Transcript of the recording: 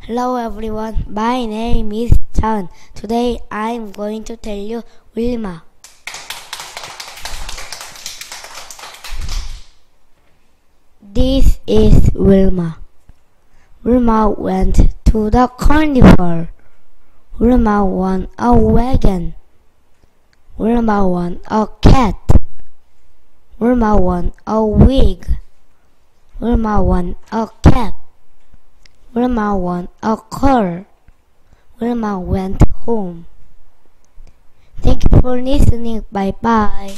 Hello everyone, my name is Chan. Today I'm going to tell you Wilma. This is Wilma. Wilma went to the carnival. Wilma won a wagon. Wilma won a cat. Wilma won a wig. Wilma won a cap. Wilma won a car. Wilma went home. Thank you for listening. Bye bye.